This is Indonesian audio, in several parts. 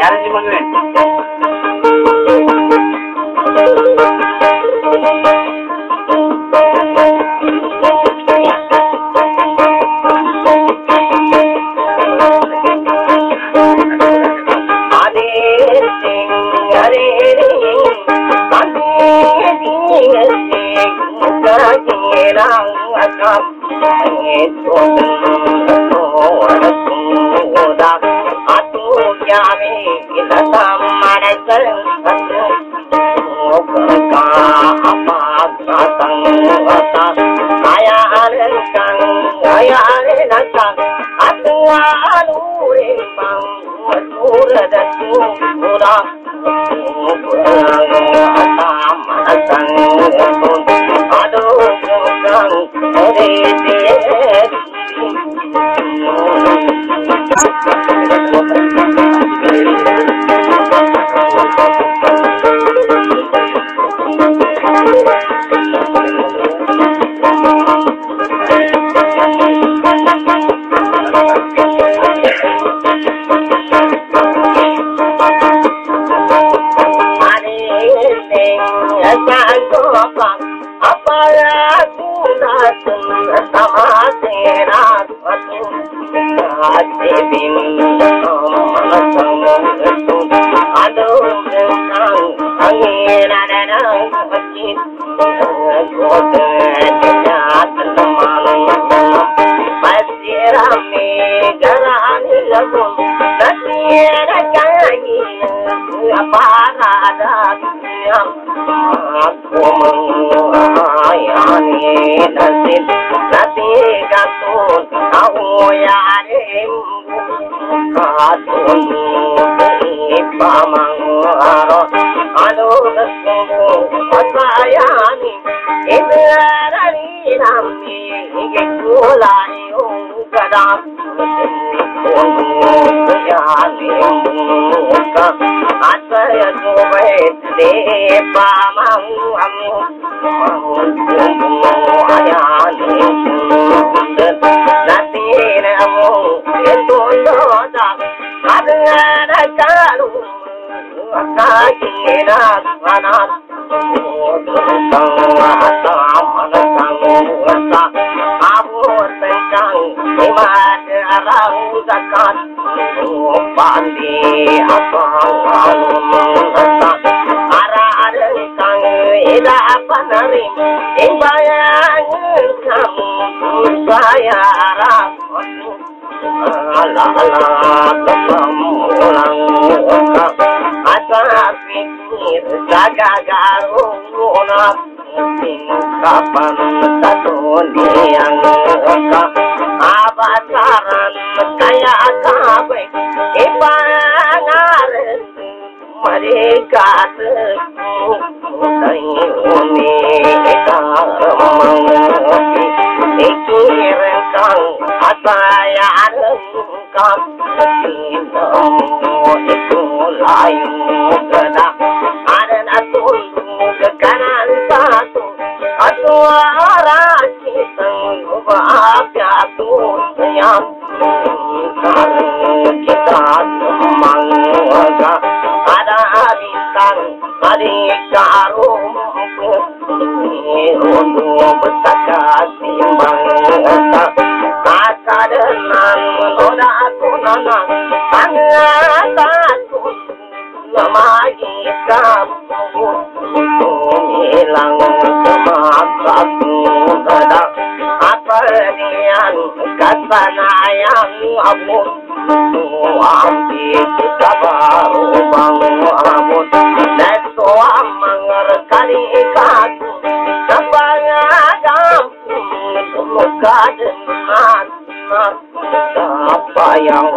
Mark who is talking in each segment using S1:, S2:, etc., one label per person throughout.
S1: やる気もない。
S2: ra buồn buồn ya liền buồn cả anh để ba mang âm buồn buồn ya liền buồn ra tiền em để tôi lo ra anh đã đã nghe ra anh đã buồn kan so pandi apa ara ara sang ida apa nari imbaya kan saya ara ala ala kamulang asa pikir gagagaru nak kapan katulian ka abasaran kaya kabe ipangar marikat kayuni kamangati ikiren kang atayan kang sinam mo ikulayo kada Satyatu young. sayang ampun. Ambi kita baru bangun ampun. Neto amang kali kaku Nampaknya kampung Semoga dengan Apa yang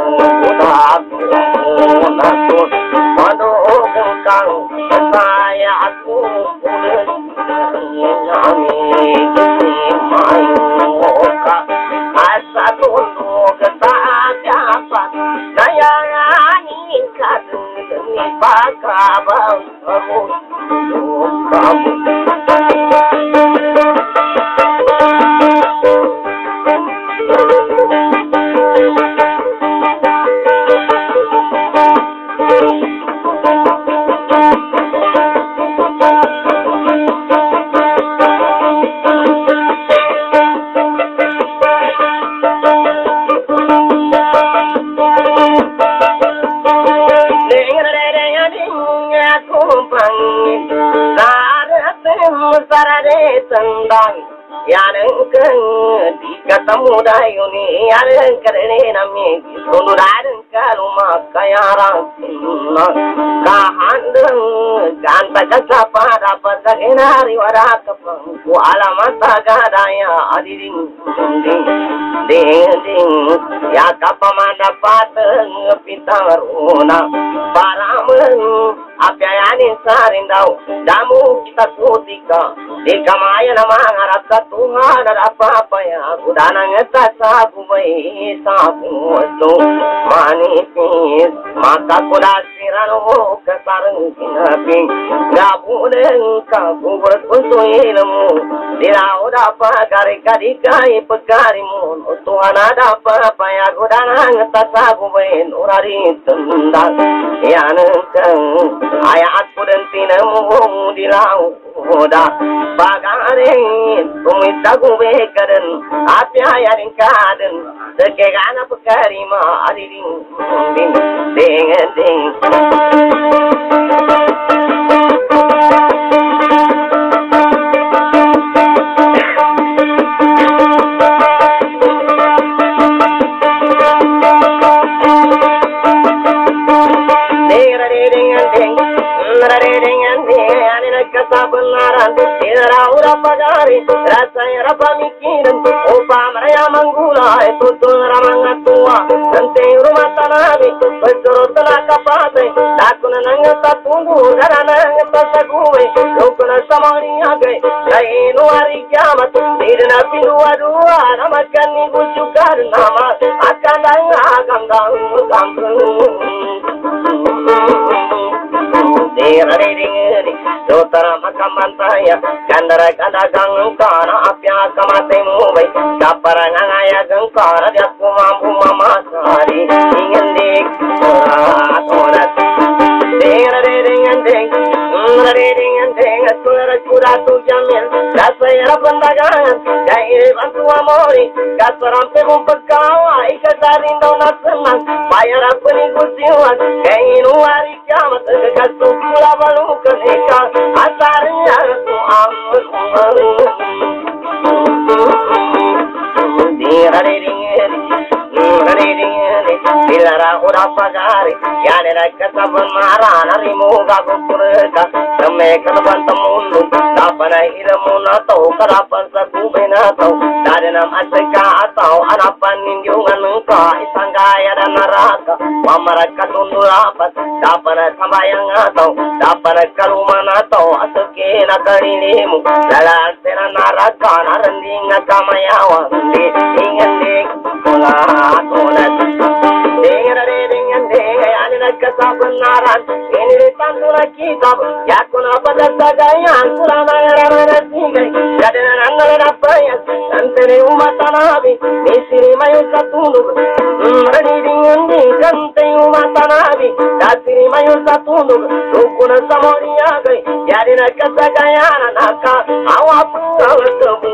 S2: kasapara pasagenari warakapang ku alamata gadaya adiring ding ding ding ya kapamada pateng pitaruna parameng apyayani sarindau damu kita sutika di kamaya nama harap Tuhan ada apa-apa ya? Udana ngeta sabu bayi sabu itu manipis. Maka kuda sirano kesarang kinaping Gabu deng kabu berkusu ilmu. Apa kari kari kai pekarimu ayatpudentina mubomudila hoda bagan re pemitagubekaden api ayaring kaaden dekegana pekarima adiin i deg de kapate lakuna nang ta tungu gara nang ta saguwe lokuna samaniya gai lainu ari kyamat nirna pindu aru aramakani guchu karnama akanang agangam gangam கண்டர கண்டகங்கார அப்பியாக்கமத்தை மூவை கப்பர நகாய கங்கார ஜப்புமா பும்மா சாரி kamate mubai Kapara ngaya gangkara Dia kumampu mamasari Ingin dik Surat Ding ding ding ding ding Surat surat tu jamil Rasa era pandagan Dai bantu amori Bayar kula ራሁን አፋጋሪ ያለነከሰ በማራን ሪሙጋ ጉፍርካ ደሜ ከልበን ተሙሉ ዳፈነ ሂረሙና ተው ከዳፈን ሰጉቤና ተው ዳደነም አሸጋ አጣው አናፈን እንዲሁንንካ ኢሳንጋ ያደነራካ ዋመረከ ቱንዱራፈት ዳፈነ ሰማያኛ ተው ዳፈነ ከሉመና ተው አስብኬና ከሪኔሙ ለላንቴና ናራካና ረንዲኛ ከመያዋ እንዴ ይንገንዴ ቶላ ቶለት సమోరియా యారిన కసగయాన నాక అవాపు అవసరము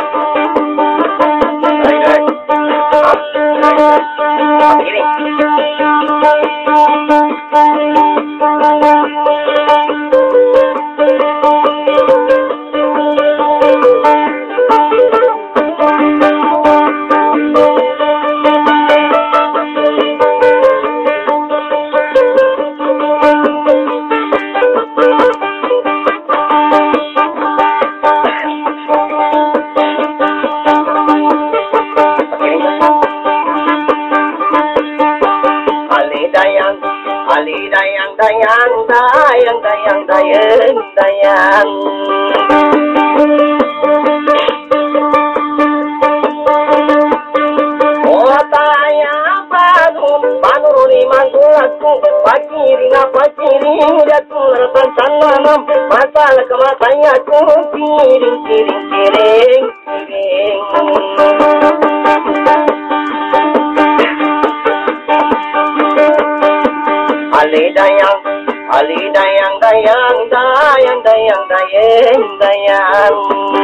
S2: Mire. Dayang. Oh, tayang, manun manuruni mangulaku pakiri nga pakiri ratan sananam masalah kematanya இந்த யாரும்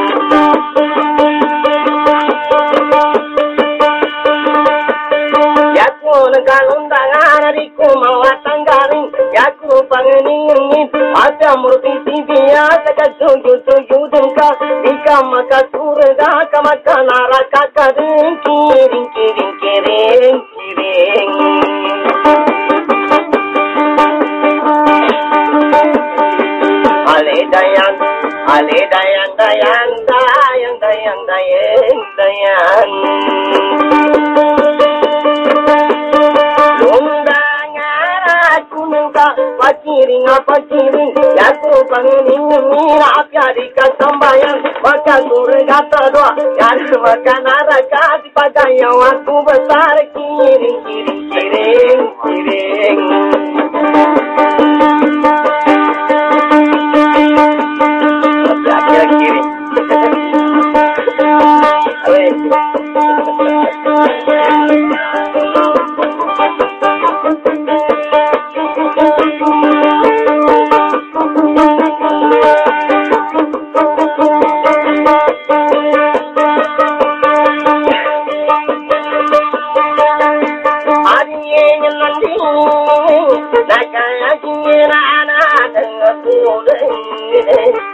S2: காலந்தாரிக்கும் அவ்வாத்தங்காரும் யாக்கும் பகனியும் ஆத்தா முருத்தி திவியாத கட்டு யூதுங்கா நீக்கா மக்கா சூருதா கமக்கா Ale dayang dayang dayang dayang dayang dayang pakiring apa kiring Yaku pangining mira apyadika sambayang Maka surga terdoa Yar maka naraka dipadayang Aku besar kiring kiring kiring kiring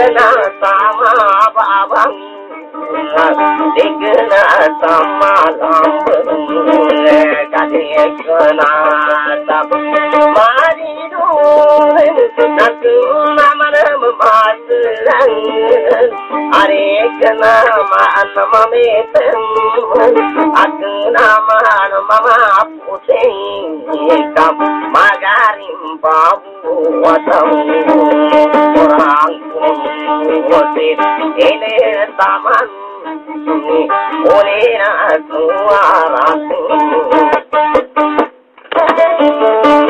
S2: Digna sama babang Digna sama lambang Kadekna tab Mari dun Natu namar mbatlang Arekna manam metam Akna man mama puting Kam magarim babu watam Kurang Thank you.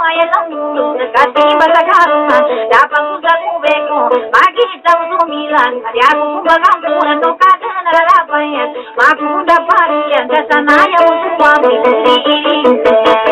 S3: I am the one who is the one who is the the one who is the one who is the the one who is the one who is the the one who is the one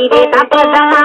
S3: 你的大波浪。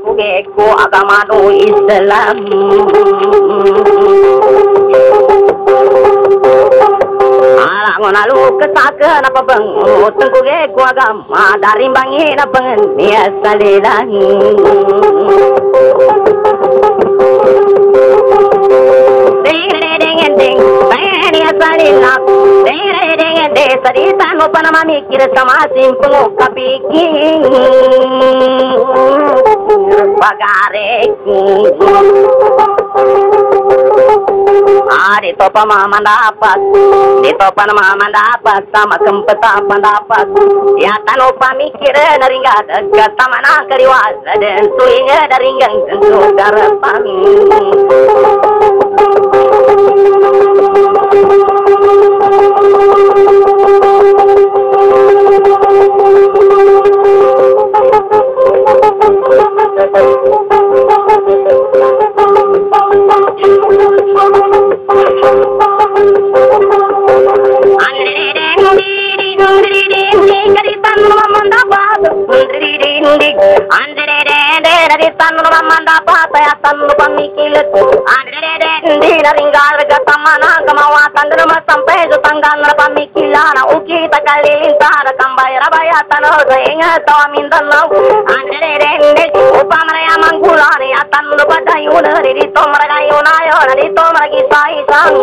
S4: Geku agama nu Islam. Alah ngonalu kesakeun apa bang Tengku geku agama dari bangin apa biasa lilang salila dere denge de sarita mo panama mikir sama simpung kapiking pagare Ari topa mama dapat, di topa mama dapat sama kempeta dapat. Ya tano pamikir naringga dekat tamana kaliwas dan tuinga daringgang tentu darapan. Dari tanu mandapat ya tanu pamikilit Andre de dari ringgal gata mana kemawatan nama sampai jutanggan pamikilan uki takalilintar kambay rabaya tanu ingat tawa mintan nau Andre de upamaya manggulan ya tanu badayun diri tomra gayun ayo diri tomra kisah isang.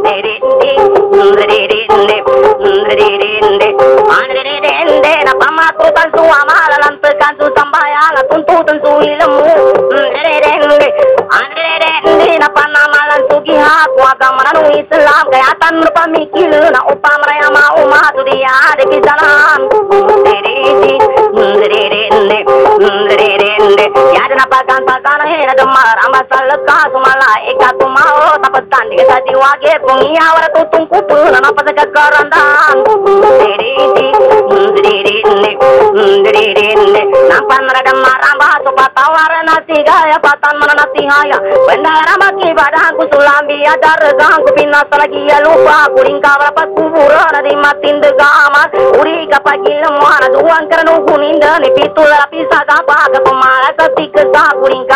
S4: Diri ilmu Ndererende Andererende na panamalan sugiha Na upam pagan he na demar amasal ka sumala eka tumao tapatan di sa diwage pungiya wara tutung kutu na napasa karandan Diri diri diri Nampan mereka maramba supatawar nasi gaya patan mana nasi haya Bendara maki badanku sulambi adar gangku pinas lagi ya lupa kuring pas kubur nadi matin degaman uri kapagi lemana duang karena kuning dan pitul rapi saga paga pemala ketik sa kuring kawra pas kubur Dirindi dirindi dirindi Luka sa pakarya ka na mga lusok ko sa tiyana dinusya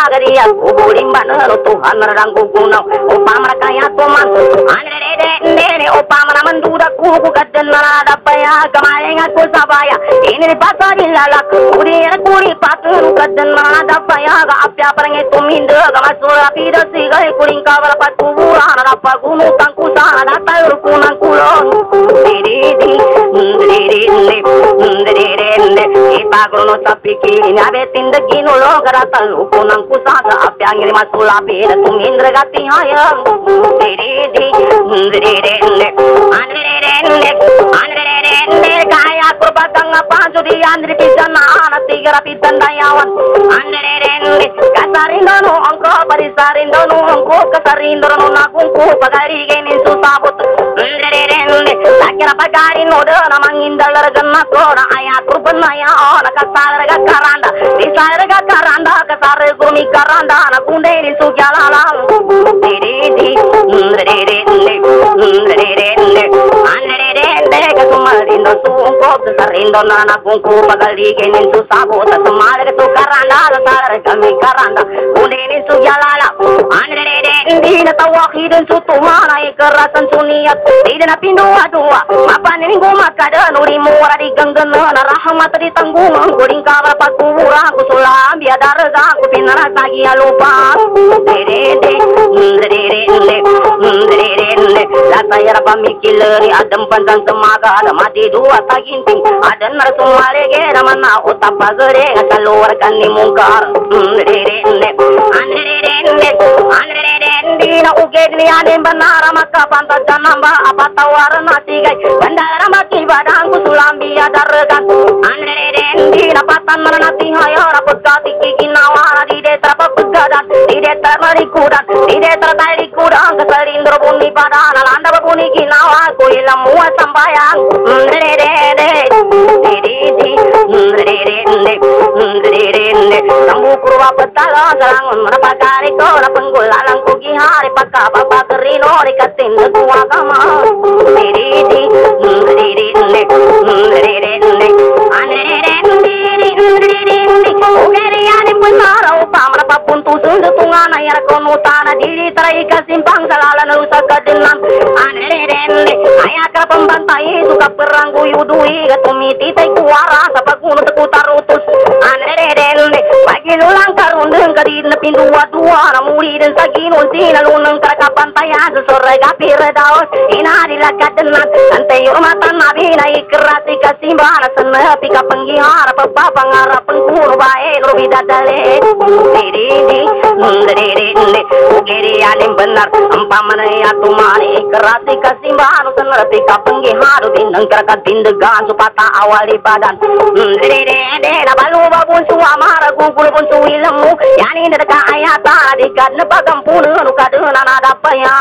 S4: Pagadian kuburin banero Tuhan merang kugunaw upamara kaya tumanto Tuhan rere nere upamara mandura kuku kadenara dapaya kamaling aku sabaya ini pasari lala kuri kuri patun kadenara dapaya ga apya parange tumindo ga masura pida sigai kuring kawala patu burana dapagunu tangku sana tayur kunang kulon Diri diri Ipagro sa pikirin Abetin da ginulo Garatan upunang kusaga Apyang ilima sulapi Da tumindra gati hayang Diridi Diridi Aniririndi Aniririndi Kaya బతంగ పాంచుది అందరికి జనాన తీగర పిద్దండయావన్ అన్ననేరేనుడి కసరిందను అంకో పరిసరిందను అంకో కసరిందను నాకు పగరిగే నిన్సు సాబుతు అందరేరేనుడి సకల పగారి నోడు నమంగిందలర జన్న తోడ ఆయా కృపన్నయా ఆల కసారగ కరాండ విసారగ కరాండ కసార గుమి కరాండ నకుండే నిన్సు గ్యాలాల రే రే రే రే రే రే రే రే రే రే రే రే రే రే రే రే రే Anirende Kasumarindo sungko Kasarindo na nakungku Pagari genin susabot Samar ga sukaranda Kasar gami karanda Kunde ni sugyalala Anirende Hindi na suniyat Hindi na pinduwa-duwa Mapanin gumakada Nuri mura di ganggana Na rahmat di tanggungan Kuring kabra pagkura Kusulam biadar Ku pinara sagi alupa Dirinde Dirinde Dirinde Lata yara pamikileri Adem panjang temaga Ada adan mar sumare ge ramanna o tapagare kallu war kanni munkar andere ne andere ne andere uged ni anin banara Maka pantas janamba Apa tawar nasi gai Bandara maki badang Kusulambi adargan Anirendi napatan mananati hayo rapot kati kikinawa di detra paggadan di detra marikudan di detra talikudan kesalindro buni padan alanda babuni kinawa kuilam mua sambayang. Anirendi Diridi Diridi Diridi Sambu kurwa petala sarang rapakari ko rapanggulalang kugihari pagka papakarino rikatin kuwa kama Diridi Diridi Diridi Ugeriyanin penara upamra papuntu sundu tungana yar konutana diri tarai kasimpang salala nusa kadenam anerende ayaka pembantai suka peranggu yudui gatumiti tai kuara sapagunu tekutarutus anerende bagi lulang karundeng kadin pindu dua Uri din sa ginon, sinalunang karakapantay karakapan taya sore gapir daos ina dilakadenan ante yurmatan nabi na ikrati kasimbana sana pika penggihara papa pangara pengkuno bae nur bidadari diri di diri di ugiri alim benar empamana ya tumani kerati kasimban senerti kapunggi haru dinang keraka dindegan supata awali badan. Diri di na balu babun suwa mara gugul pun suilemu yani nedeka ayata di kad ne pagam pun nu kadena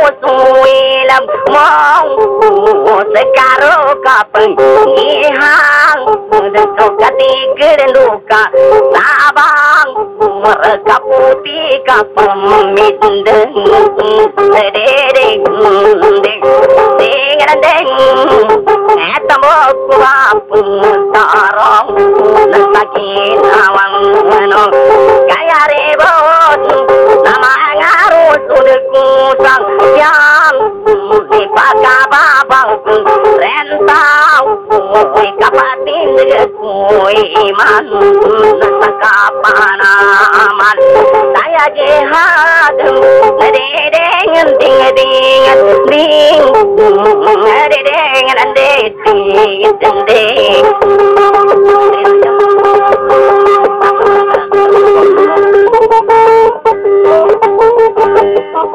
S4: Samuel mau sekarang kapan hilang dan suka tiga luka sabang. Mereka putih kapan mending sedih mending dengan deng itu mau pun tarong nanti awang menung kayak ribut nama ngaruh sudah kusang. Yang Di pagkababang Rentau Uy kapatin Uy iman Nasakapanaman Saya jihad Dedeng Ding ding Ding Dedeng Ding Ding Ding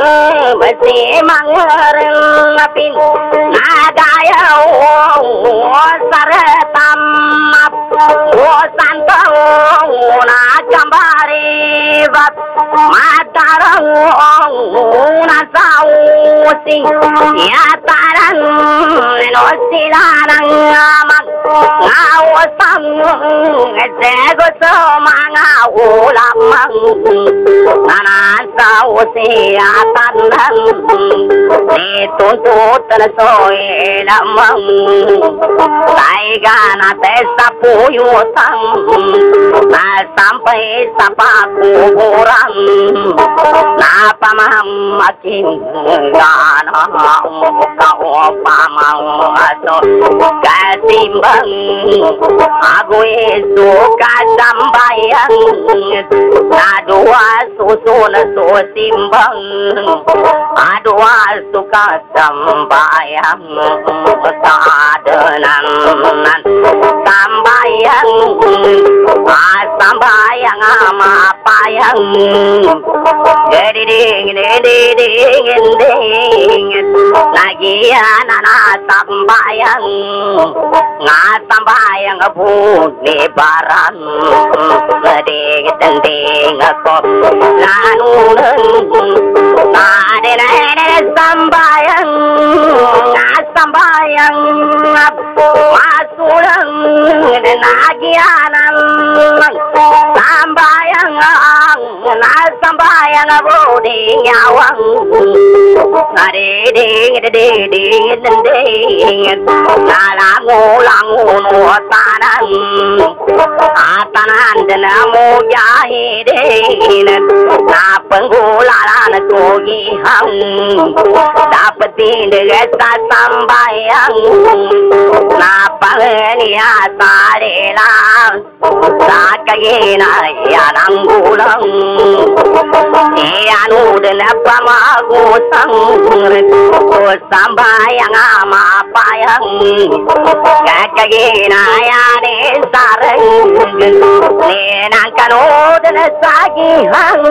S4: mesti mangareng ngapin ngadaya wong sare tamap ఓ సంతము నా చంబారి మాతారము సావుసి యాతారం నేను సిరారంగా ngao sâm sẽ có sơ mà ngao làm măng ta na sao sẽ tan thân để tôn tu tân soi làm măng tại ga na te sa pu na sampai sa pakuburan na pamamaking gana kau pamang aso kasimbang aku suka sambayan na dua susu na susimbang adua suka sambayan sadanan sambayang ăn sambayang ama payang jadi ding ding ding ding lagi anak sambayang nggak sambayang puni baran ding ding aku lanun Ade nene sambayang nggak sambayang masulang nagianan sambayang na sambayang bodi nyawang ade ding ding ding ding nalangu langu no tanan atanan namu jahidin na penggularan kogi hang dapetin desa sambayang പകലിയാത്താരേളാം താക്കയേനായണങ്കുളം ഏയാനൂടിനപ്പമാകൂസം കോസംഭായങ്ങാമാപ്പായം കാക്കയേനായാനേ സാരങ് നേനക്കനോദന സാഗിഹം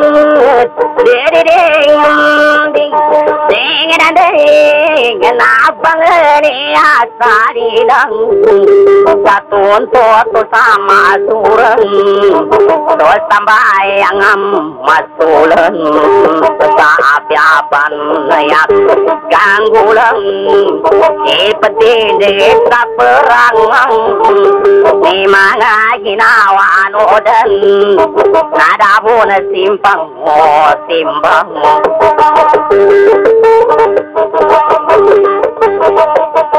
S4: േങ്ങനേ നാപ്പങ്ങനെയാ സാരീനം Katun po ato sa masuran Dol sa bayang ang masulan Sa abyaban ay at ganggulan Ipatidik sa perangang Di mga ginawa ano din Nadabo na simpang oh, o simbang Thank you.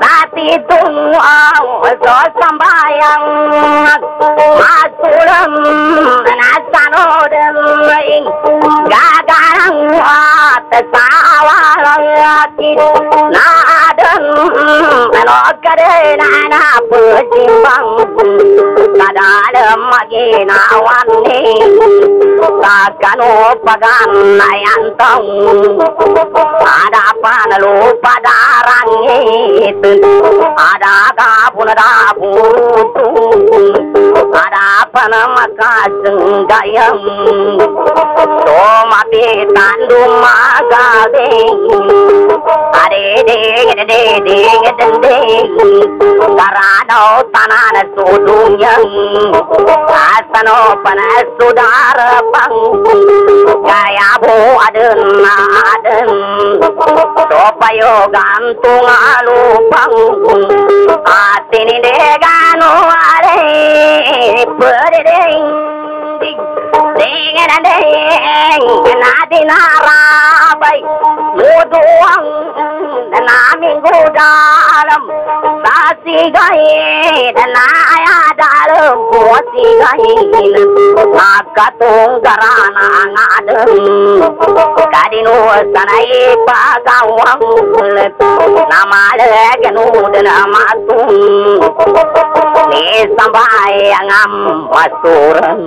S4: Sati tunga zo sambayam Masuram nasanodam Gagaram at sawarati Nadam lokadena na pujimbang Kadalam magina wanne Sakano pagan nayantang ఆడాపానలో పదారాంగే ఆడాగా పునరాపు ada nama kasenggayang so mati tandung magade Are de de de de de de karano tanana sudunyang asano panas pang kaya bu aden aden sopayo gantung alupang atini de ganu ale but it ain't. நாதினாராவை மூதுவம் நாமிங்குடாலம் சாசிகையாயாதாலும் போசிகையில் காக்கத்தூங்கரானாடும் கடினோ சனையை பாகம் நமாளுக்கு நூடு நமாக்கும் நீ சம்பாயங்கம் மசூரன்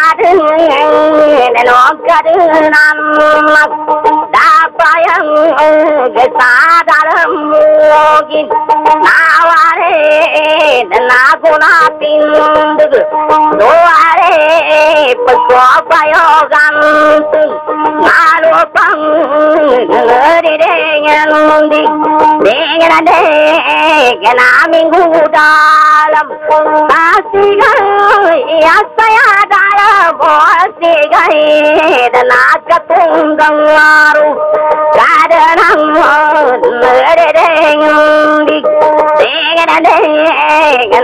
S4: നോക്കത് ദാപ്പയം സാധാരം പോകി നാവാരേ നാഗുണാത്തിന്ത് ദോവാരേ സ്വപയോഗം നാലോപ്പം നേരിടേങ്ങി തേങ്ങനേ നാമിൻ കൂടാളം കാസികൾ അസയാദായം കോശികേതനാക്ക തൂങ്കം മാറും കാരണം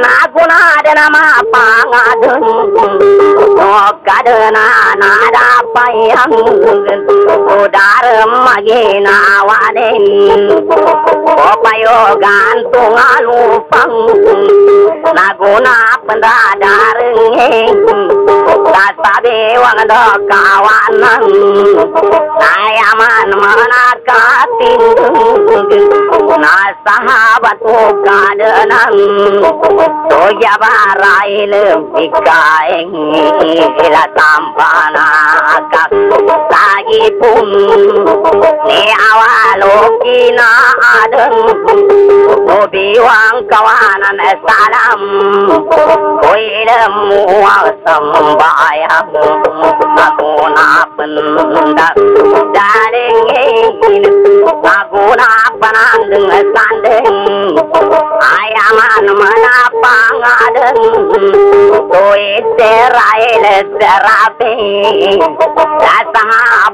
S4: നാഗുണാരണമാ പാങ്ങാതും നോക്കരുനാ ಉದಾರ ಮಗೇನ ಉಪಯೋಗಾಂತುಂಗಾಲು ಪಂಕು ನಗುನ ಪದಾದಾರಂಗೆ ಕಾಸಾದೆ ಒಂದ ಕಾವನ ಆಯಮನ ಮನ ಕಾತಿಂದು ನಾ ಸಹಾಬತು ಕಾದನ ಸೋಯಬಾರಾಯಿಲು ಬಿಕ್ಕಾಯಿ ಇಲ್ಲ ತಾಂಪಾನ 자기 품내 아와 로키나 아등 고비왕가와는 사람 고이름 우아성 바야 아구나 분다 자랭인 아구나 반안등 산등 아야만 만아빵 아등 고이 세라엘 세라빈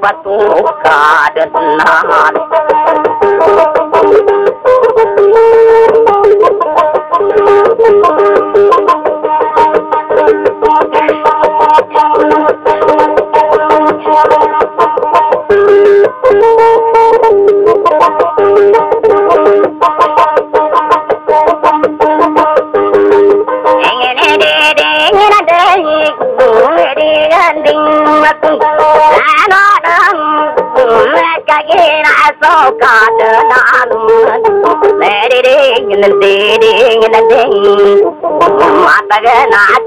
S4: बतों का डरनार Thank you.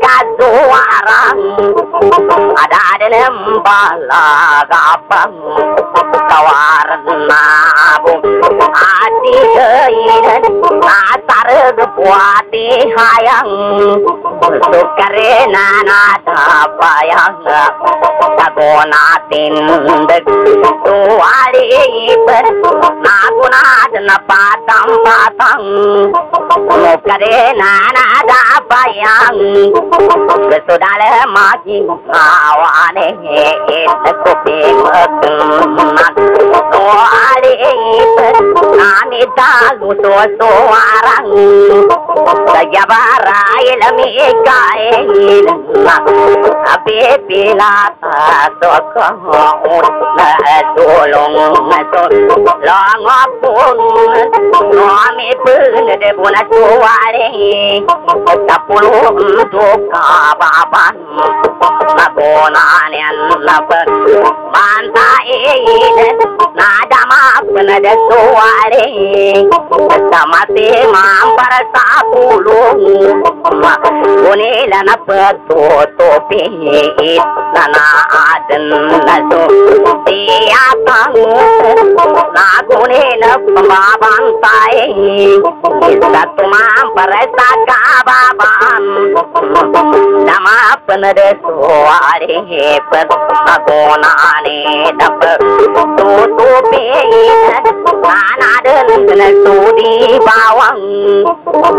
S4: മാതകനാക്കാറാം അതാരനും പാലാകാപ്പം കവാറുന്നാവും. ആതികയിരൻ ആ തറുത് പോയാത്തിഹായം സുക്കരേ നാനാ താപ്പയങ്ങ నాగునాథిందూవారే నాగునాథన పాతం పాతం ముఖరే నానాదా భయం సుడాల మాకి ఆవానే కుపే నాని దాగు తో వారం ஜபாராயில மீகாயில அபேபிலா தோக்கம் தோளும் லாங்க போனும் சுவாமி புகுந்து புன சோவாரே தப்புளும் தோக்கா பாபான் மாந்தமாப்பனது சோவாரே தமதே மாம்பரசா قلوب ونيل نبت توبيت لنا عدن نسو سياتانو لاغوني نبما بانتاي إستطما برسا كابابان نما پندرسو آره پت مگوناني نب تو توبيت آنا دن نسو دي باوان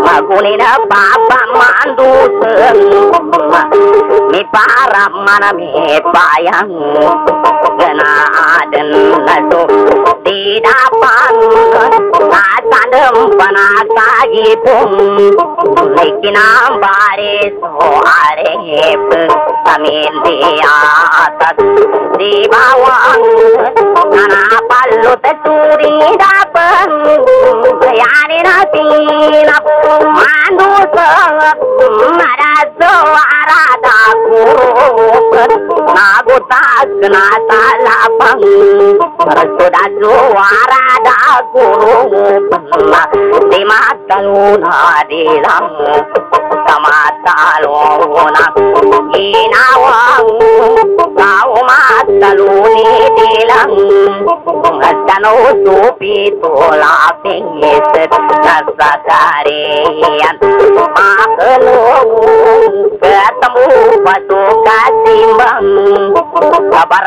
S4: Nadamak na de suwari Samati mampar sa pulong Kunila நாடும் பனாத்தாகி பொம்மைக்கு நாம் பாரே சோரே சமேந்தியா தீபாவானா பல்லு தூரிதாப்ப யாரினா தீன மாண்டு மரசோ ஆராதா நாகு தாக் நாத்தாலா பங்கு ரசுடா ஜோ ஆராதா குரு alla di matta luna di lamu sta matta luna in awa sta matta luna di lamu matta no ma lo ketemu pasuka timbang kabar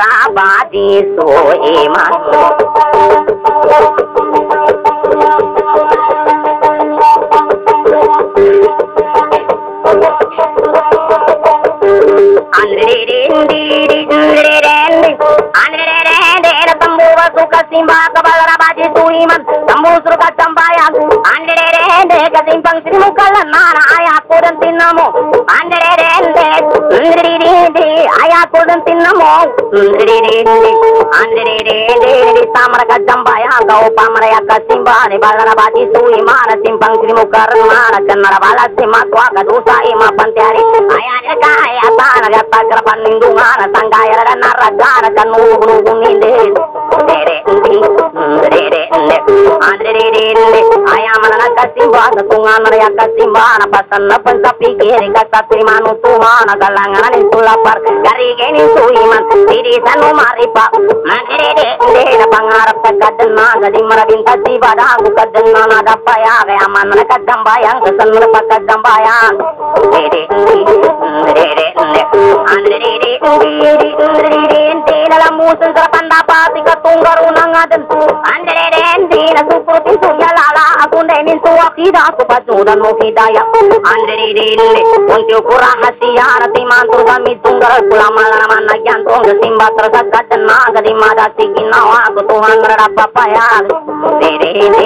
S4: Tambusur ka tambah పంక్తిముఖల నాయా కూరం తిన్నాము ఆయా కూరం తిన్నాము తామర గడ్డంబాయ గౌ పామరయ కసింబాని బలన బాజీ సూయి మాన సింపం శ్రీముఖర్ మాన కన్నడ బాల సింహ త్వాక దూసాయి మా పంచారి అయాన కాయ తాన గత్తగ్ర పన్నిందు మాన సంగాయల నర్ర గాన కన్ను గును గునిందే రే రే Ya ya andre ayamana kasimba na tungana ya kasimba na pasanna pansa pikiri kasatri manu tumana galangana ni sulapar gari geni suiman diri sanu maripa andre dere na pangarap sa kadana gadi marabinta si badagu kadana na dapaya ga amana kadambayang kasanna pakadambayang dere dere andre dere dere dalam musuh serapan dapat tingkat tunggar unang aden andere rendi na suputi suya lala aku nemin suwa kida aku baju dan mau hidayah andere rendi unti ukura hasia rati mantu kami tunggal. Pula malam mana jantung kesimba tersakat dan naga di mada tinggi nawa aku Tuhan merada papa ya. Dere rendi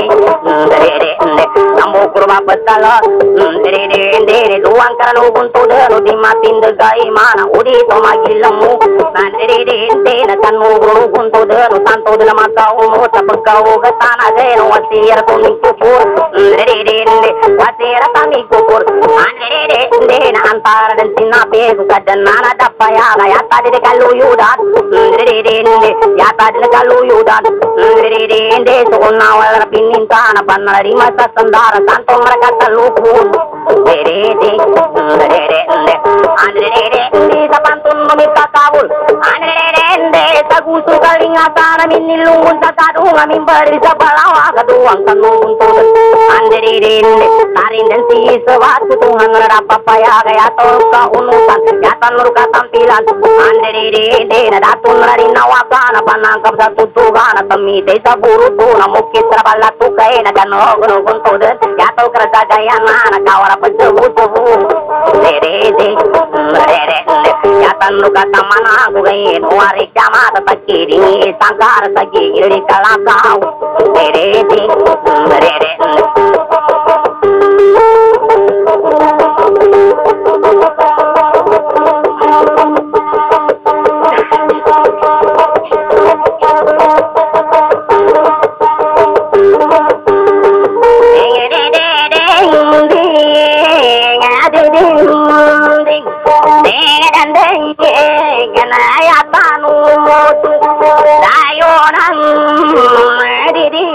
S4: nambu kurba petala dere rendi luang karena ubuntu dero di matin degai mana? Udi to magilemu andere rendi na kanu guru kuntu dero tanto de la mata uno tapakau gatana dero انا زين وسيركم الكفور وسيرة من كفور عن طارد السنا بيك قدنا انا دفا يا يا قادر قالوا يودات يا قادر قالوا يودات سقنا وربين انتانا بنا ريما سندار سانتو مركز اللوكور عن تنمي تقابل عن gusto kalingatan minilungun sa kadung amin beri sa balawa kaduang tanong tudan Ndirinde tarin dan si sebat Tuhan rapapaya kaya tol kaunutan Yata nurka tampilan. Ndirinde na datun rin nawakana panangkap sa tutugan at tamite sa buruto na mukit sa balatu kay na gano guno gunto din yato kerja gaya na nakawara pa sa butubu dere de dere yata nuka tamana gugain जमात फकीरी संगार फकीर कलाकाऊ तेरे दी रे रे Thank you. đại ô thăng đi đi.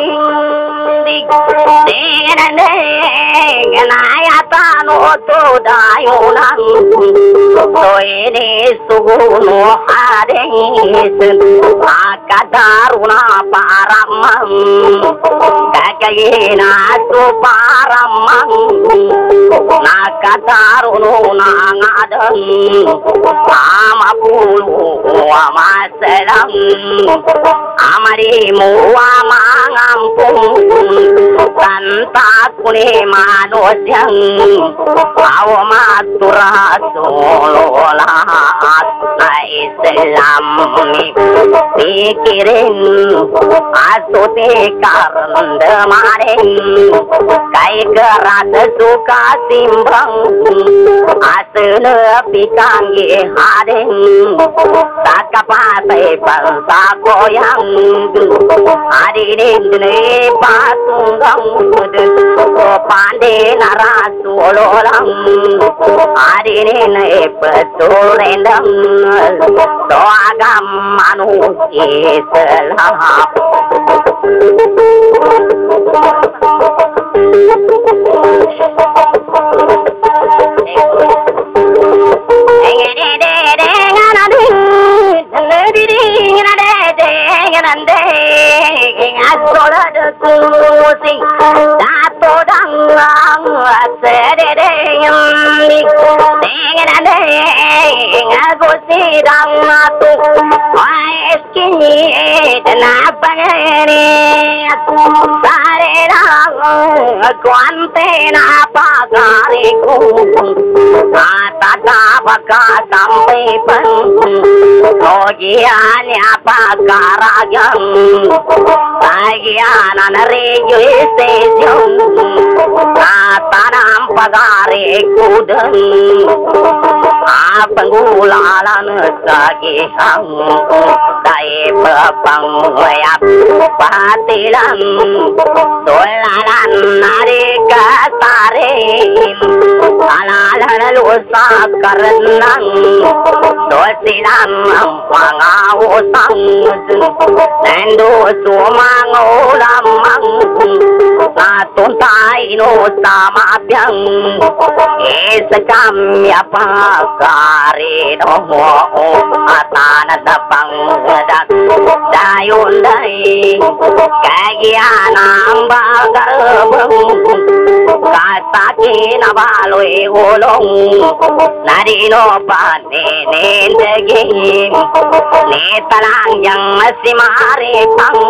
S4: దారుణ పారమ్మం కగైనాటు పారమ్మం నా కదారును నాదం ఆమ పూలు అమాసరం అమరి మూవ మాంపు ಸಂತಾತ್ಪುಣೆ ಮಾನೋಜಂ ಅವಮಾತುರ ಸೋಲೋಲಾತ್ನೈಸಲಂ ಆಸುತೆ ಕಾರಂದ ಮಾರೆ ಕೈಕರಾದ ಸುಖ ಸಿಂಹಂ ಆಸನ ಪಿಕಾಂಗೆ ಹಾರೆ ಸಾಕಪಾತೈ ಪಂಸಾಕೋಯಂ ಹರಿರೇಂದ್ರೇ ಪಾತ മുങ്കുതൽ പാണ്ടേ നറാത്തോളോളം ആരിനെ നയപ്പത്തോളം സ്വാഗം മനുഷ്യേസല എങ്ങനെ தந்தே அத்தொடர் கூசி தொடங்கும் குசிரம் பகரே சாரே ராம் குவந்தே நா பாகாரே மாதா பகா தம்பே பன் போகியா பகாராக Ayana na reyo station Ataram pagare kudan bang la la nu sa gi hang ko dai pa bang wa pa ti lan do la la na re ka sa re la la la lu sa kar nan do ti lan am pa nga wo sang nen do su ma ngo la kari no mo o atana da pangda dayundai kagiana amba garbhum kata ke na baloi golong nari no pa ne ne dege ne talang yang masimare pang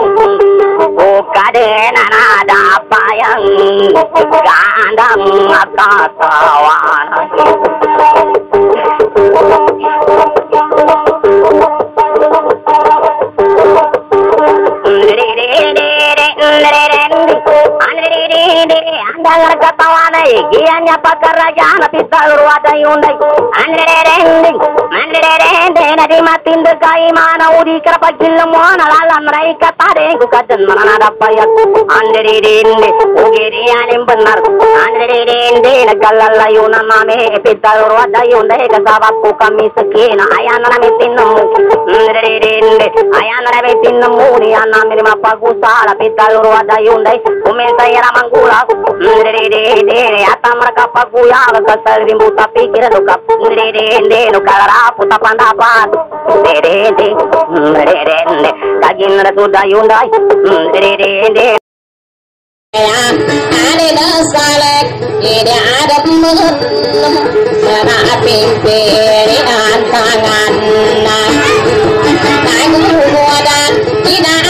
S4: o kade na na da ta gandam akatawana Dalam ketawanai Giannya pakar raja Napista urwata yundai Andirerending Mandirerending Nadi matindu kaimana Udikara pagillamuana Lalam raika tadengu Kadan mananadapayak Andirerending Ugirianim benar Andirerending Nakalala yunamame Pita urwata yundai Kasabaku kami sekina Ayana nami tinnamu Andirerending Ayana nami tinnamu Niyana mirima pagusala Pita urwata yundai Kumenta yara manggula Ata marca paguiada, canta de muta piqueira do capo. Nerende, no calará, puta pandapado. Nerende, nerende, cagina suda yundai. Nerende.
S5: على صالك إلى عدد مهم سمع في البير أنت عنك نعجب ودان إلى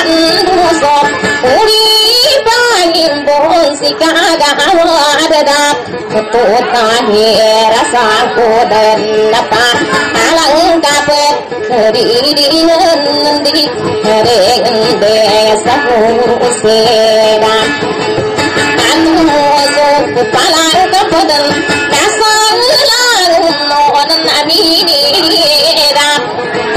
S5: sop uri bangin bon si kaga wadada tu ta ni rasa ko dan napa alang ka pe ri di nan di re de sa ko se da anu so pala ka podan nasa lang no nan amini da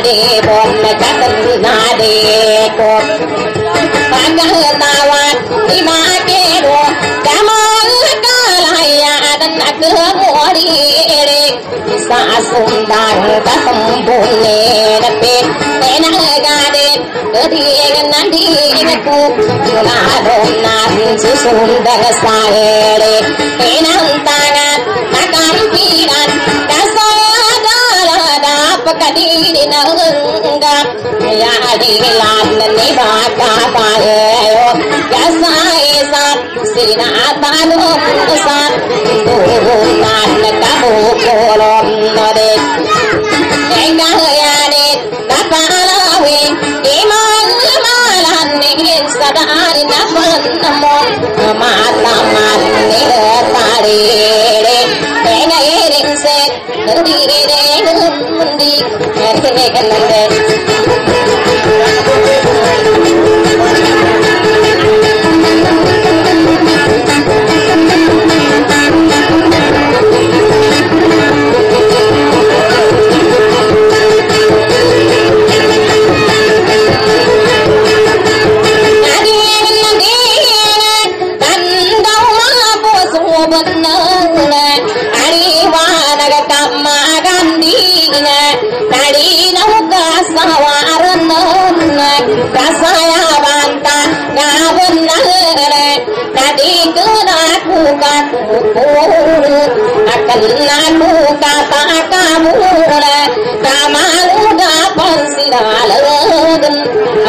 S5: ಮಾಡಿ ಬೊಮ್ಮ ಕಟನ್ ಮಾಡಿ ಪಗಲ್ ತಾವ ನಿಮಾ ಕೇಳು ಕಮಲ್ ಕಾಲಯ್ಯ ಅದನ್ನ ನೋಡಿ ಸಾಸುಂದಾರ ಸಂಪೂರ್ಣೇರಪ್ಪೆ ನನಗಾದೆ ಗದಿಯಗ ನಂದಿಗೂ ನಾಡೋ ನಾನು ಸುಂದರ ಸಾಯೇಳೆ ಏನಂತಾಗ ಅಕಾಂತೀರಾ Yes, I is. See, not by the नंदे नंदे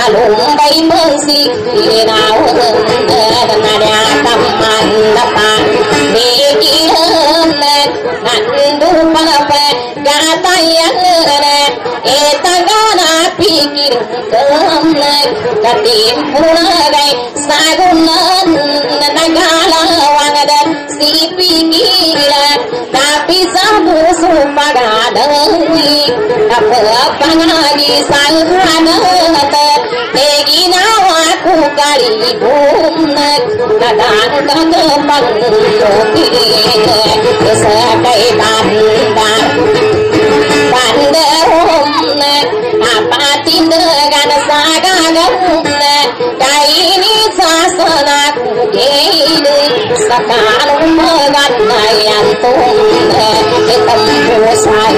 S5: ുംബൈ നന്ദു പാപ്പ കത്തിയും പുണകൈ സാകുന്ന നഗാളവനത സി പി കീഴ കാപ്പി സാധു സുമകാടി അപ്പ പങ്ങാടി സാധാരണ ಿ ಭೂಮನದ ಮಂಗು ಸೈ ಬಂದ ಬಂದ ಓಂ ಅಪಾತಿಂದ ಗನಸಾಗಾಗ ಕೈನಿ ಶಾಸನ ಕುಗೇಡು ಸಕಾಲ ಮಗನ್ನಯಂತು ತಂಪು ಸಾಗ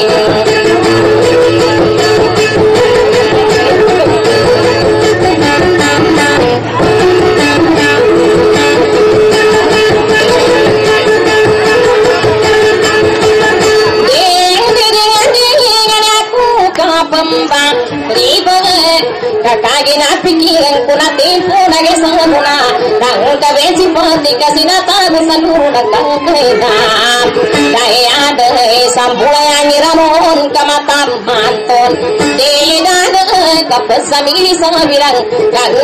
S5: tiempo, una guerra, una guerra, una guerra, una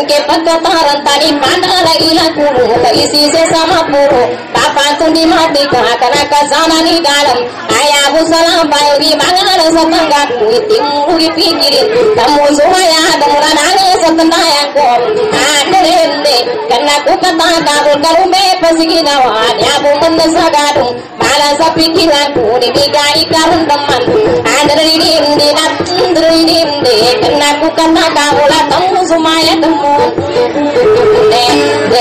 S5: के पत्तो तारन तारी पांडा लगीला कुरू तैसी से समा पुरो पापा सुनी माती कहा कना का जाना नी गालम आया बुसला बायोरी बांगल सतंगा कुई तिमुरी पीगिरी तमो सोया दमरा नाने सतनाया को आने ने कन्ना कुकता दाबुल कर Pasigina wan ya bumun sagadum malasa pikiran puni bigai karundam mandu andri dim dina andri dim de kena ku kena kaula tamu sumaya temu de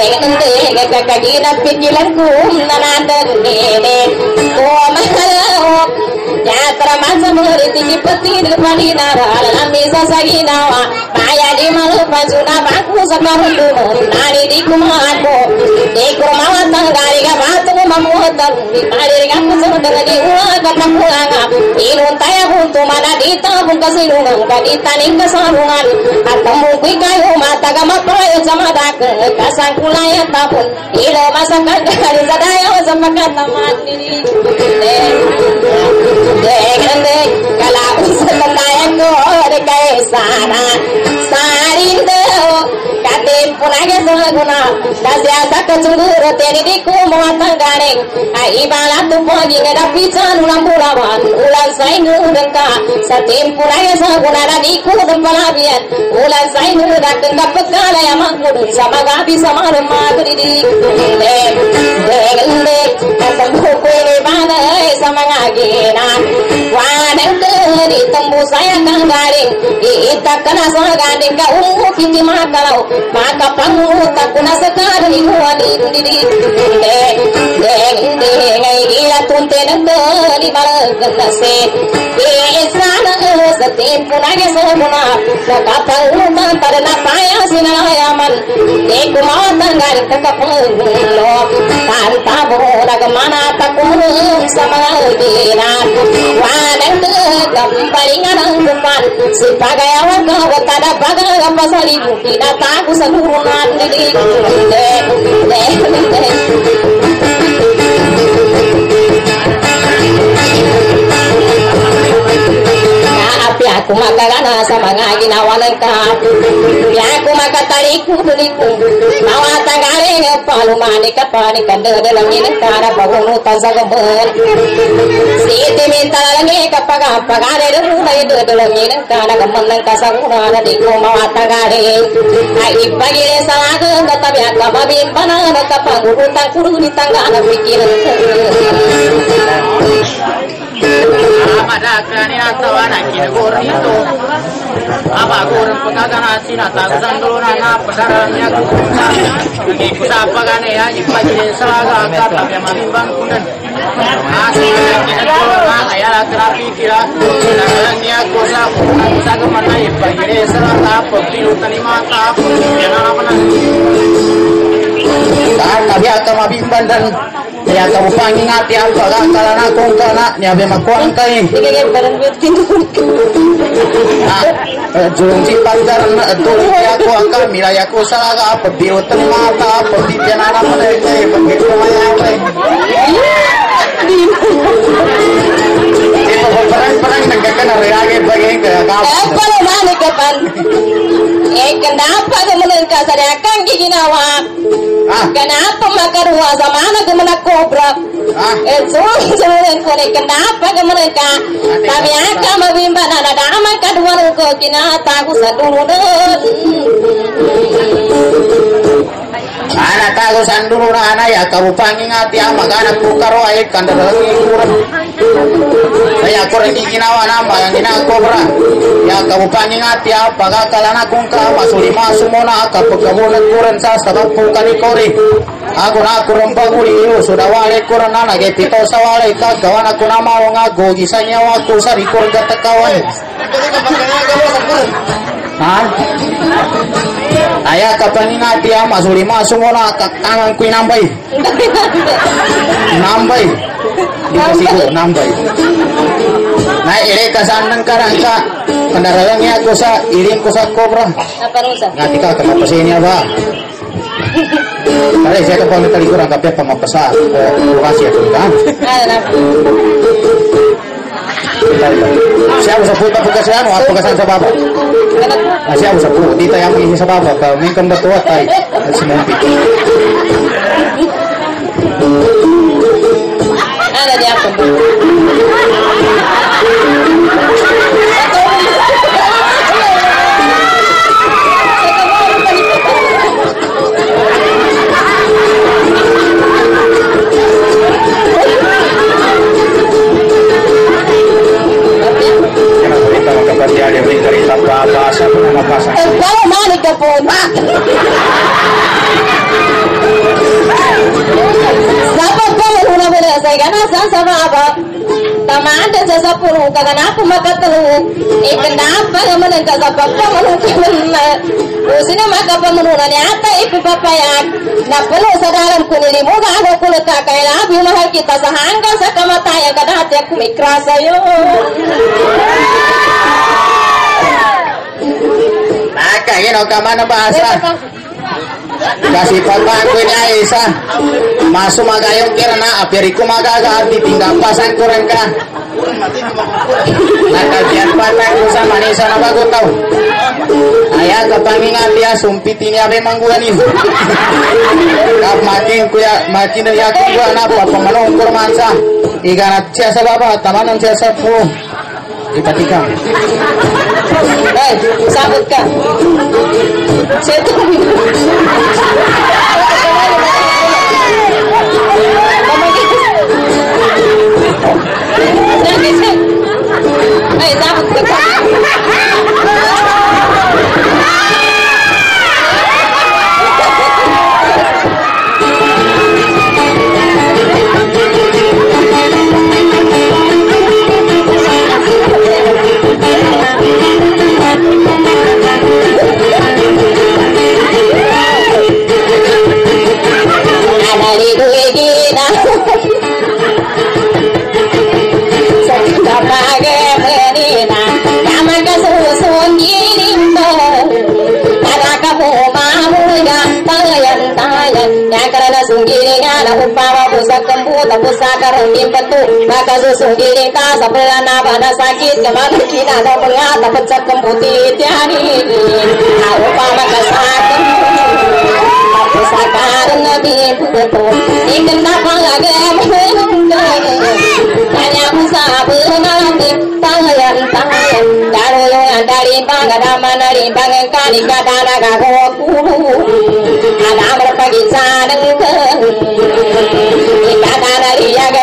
S5: de de kakagira pikiran ku nanandar de de ko mahal ಪ್ರಪಂಚದ ರೀತಿಗೆ ಪತ್ನಿಗೆ ಪಡಿದಾರ ಅಲ್ಲೇ ಸಸಗಿನವ ಮಾಯಾಗಿ ಮಲು ಪಂಚುನ ಬಾಕು ಸಕರುಂಡು ನಾಡಿ ದಿಕ್ಕು ಮಾಕು ದೇಕು ಮಾವಂತ ಗಾರಿಗ ಮಾತು ಮಮ್ಮೂತರು ಮಾರಿಗ ಕುಸುಮದಲ್ಲಿ ಊಗ ನಮ್ಮೂಗ ನೀನು ತಯ ಗುಂತು ಮನ ದೀತ ಗುಂಕ ಸಿರುಣ ಗದೀತ ನಿಂಗ ಸಾರುಣರು ಅತ್ತಮ್ಮು ಕುಯ್ಕಾಯು ಮಾತಗ ಮಕ್ಕಳ ಜಮದಾಕ ಕಸಂಕುಳಯ ತಾಪು ನೀಳು ಮಸ ಕಂಡ ಸದಾಯ ಸಮಕ ನಮ್ಮ बैगन कला संदायक और कैसारा वाटेन पुन्हा गुन्हा दाद्याचा कचुंदूर त्याने देखू मोहाचा गाणे आई बाला तू पोगिने दापीचा नुळा पुरावान उलान साई नुडंका सतेन पुन्हा गेसा गुणाला देखू दंपला बियत उलान साई नुडंका दपत कालया मागुडून समागा बी समार मागुडी दिकुंदे देगंदे कसम भोकोने बादे समगागे गेना ni tambu saya kang garing ita kana sa garing ka umu kiti ma kalau ma ka pangu ta kuna sakari ni wa ni ni di de de deng deng deng tun te na nang ni bal ganda se e sana o sate puna ge so puna na ka pangu ma tar na paya sina ya man e kuma tan gari ta ka pangu lo tan ta bo ra ga mana ta ku sa ma ge na wa nang ga Baringanang kuman Si pagayawan kau kada bagal Gampa salibu Pinataku sanurungan Dede Dede Dede ಯಾಕು ಮಕಗಣ ಸಮನಾಗಿ ನವನಕ ಯಾಕು ಮಕ ತಳಿ ಕೂದಲಿ ಕುಂದು ನವ ತಗಾರೇನ ಪಾಲು ಮಾನಿಕ ಪಾನಿ ಕಂಡದ ನವೀನ ಕಾರ ಬಗುನು ತಸಗ ಬರ್ ಸೀತಿ ಮೀ ತಳನೇ ಕಪ್ಪಗ ಪಗಾರೇನ ಮೂಡೈ ದೊಡಲ ಮೀನ ಕಾಣ ಗಮ್ಮನ್ನ ಕಸಗುಣಾನ ದಿಗೋ ಮವ ತಗಾರೇ ಇಪ್ಪಗೆ ಸಲಾಗ ಗತ ವ್ಯಾಕ ಬಬಿಂಬನ ಗತ ಪಂಗುಡು ತ ಕುರುನಿ ತಂಗಾನ ಬಿಕ್ಕಿನ Thank you. Tangga na pikiran
S6: ko. Amadakani atawana kina gornito Aba gorn pagagana sina tagusan dulu na padarannya kusa Ngi kusa pagane ya ipajire salaga kata ya mamimbang kunan Asi kina gorna kaya la terapi kira Nangnya kusa kusa ke mana ipajire salaga pembilu tani mata Ya nama
S7: Saan kabi ata mabimban dan ya kamu pangingati ang pagakalan akong kana ni abi makuantay.
S5: Sige, parang
S7: Ah, eh, Jurong si panjaran na tuloy ya ko ang kamila ya ko sa laga pagbiot ng mata pagtityan na naman ay kay pagkito mayaway. Ito ko parang parang nagkakana reage bagay kaya ka.
S5: Kalau mana kapan? Eh kenapa kemudian kasariakan ginawa?
S7: Ah,
S5: Kenapa makarua sama anak kemudian kobra?
S7: ah,
S5: Eh suruh suruh kone kenapa kemudian ka?
S7: Tapi akan
S5: mabimba nana dama kadua ruko kina tahu saduru
S7: Anak tahu sanduro na ana ya kamu pangingati ang magana ko karo ay kandalangi kurang. Kaya ko rin ginawa na mga ginakobra. Ya kamu pangingati ang pagakalan akong ka masuli masumona kapag kamunag ko rin sa sabab po kanikori. Ako na ako rin baguli iyo sudah wale ko rin na nagipito sa wale ka gawa na ko na mao nga gogi sa nyawa ko sa rikor gatakawan. Ha? Aya masumona kakangan ko nambay. Nambay. Di kasi ko nambay. Na ire ka sa nang karangka. Pandarayang niya ko sa iring ko sa kobra.
S5: Apa rusa?
S7: Ngati ka kamapasin niya ba? Kare saya ka pamit tali kurang kapya pamapasa. Ko kasi ako ka. Siya sa puta po kasi ano, ako kasan sa baba. Ah, siya sa puta, dito yung isi sa baba. Ka may kang batuwa tay. Sinumpi.
S5: ada di apa? Kasapapa mo kina? Usina makapamuno ni ata ipipapayag. Napulo sa dalam kunili mo gago kulata kay labi mahal kita sa hanggang sa kamatayan kadati ako may krasa yun.
S7: Naka, gino ka man na bahasa. Kasi pagpangko niya isa. Masumagayong kira na, apiri ko magaga, titinggal pasan ko rin ka. Nakagyan pa tayo sa manisa na bago tao. Aya kapangingat dia sumpiti niya be mangguanin. Kap makin kuya makin ya kuya na pa pamanong kurmansa. Iganat siya sa baba, tamanan siya sa po. Ipatikam.
S5: Hei, sabut ka. này ra một tiếng Hãy subscribe cho kênh Ghiền Mì Gõ Để không bỏ lỡ những video hấp dẫn upawa busa kambu tapusa karangin batu maka susu gini ka sabra na bana sakit kemana kina ada mulia tapacak kembuti tiani upawa kasakan tapusa karangin batu ingin napa lagi bang da ma na ri bang ka ni ga da na ga go ku a da ma pa gi sa nang ka ni ga da na ri ya ga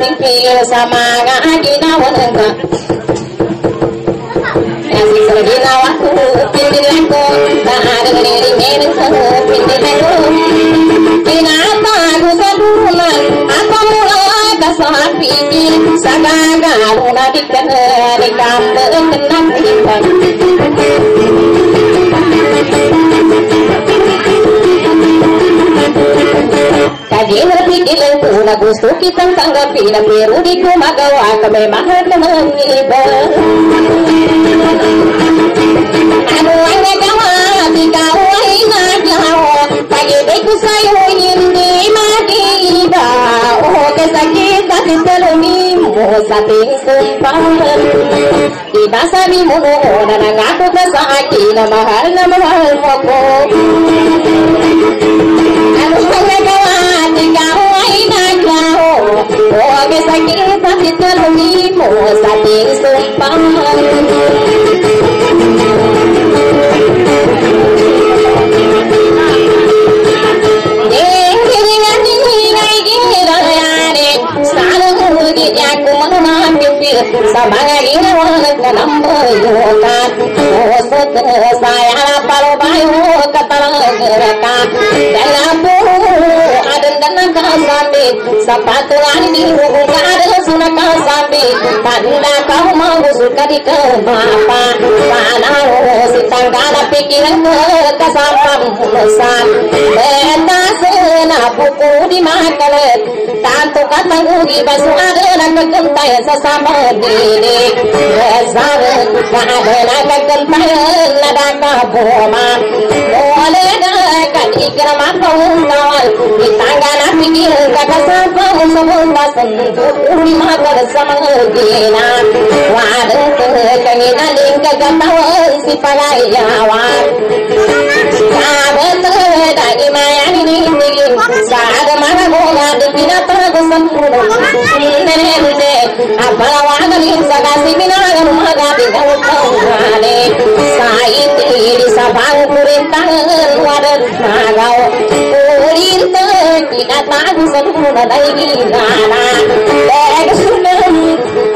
S5: tafiyar sama ga gina wadanka Kasi sa ginawa ko, pindilan ko Maaari nilinin ko, pindilan ko Pinatago sa dulan, ako mula ka sa pigil Sa gagaro na dikdan, ikamdaan na pipan Thank you. Di ka na, Kaging pikilan ko na gusto kitang tanggapin na pero di ko magawa ka may mahal naman iba. Ano ang nagawa? Ikaw ay nagawa. Pag-ibig ko sa'yo hindi mag-iba. O kasakit at italungin mo sa ating sumpahan. Diba sabi mo na nangako ka sa akin na mahal na mahal mo ko. Ano ang mùa cái xanh kia ta thì ta lâu đi, mùa xa tiền sương băng Sa mga ginawalag na namboy yukat Usot sa yara palo bayo katalang girakat Dalapo न कहा स्वामी सपात वाणी उगार सुन कहा स्वामी ठंडा कहु मांगु सुकरी कहु बापा पाना हो सितंगार पिकी रंग कसापम मुसा बेदा सुना पुकुरी महाकल तांतो कतंगुरी बसुआर रंग कंताय ससामदीने बेसार वादना कंताय लड़ा का भोमा बोले ना विक्रमात्मौ नावाल् साङ्गानात्मिकी कटसात्मौ सबोन्दा सन्तु पूर्णिमा परसमोदीना वादन्तः कनिनलिङ्गगतौ सिपगाय्यावा यावत् दानिमाय ಸಾಗಮನ ಗೋಗಾದ ಪಿನಪರಗ ಸಂಪೂರ್ಣ ಅಪರವಾಗಲಿ ಸಗಾಸಿ ವಿನಾಗ ಮಗಾದಿ ಗೌತಮಾನೆ ಸಾಯಿ ತೀರಿ ಸಭಾವು ಕುರಿತ ವರತ್ನಾಗವು ಕೋರಿತ ಪಿನ ತಾಗು ಸಂಪೂರ್ಣ ದೈವಿ ನಾನ ಬೇಗ ಸುಣ್ಣ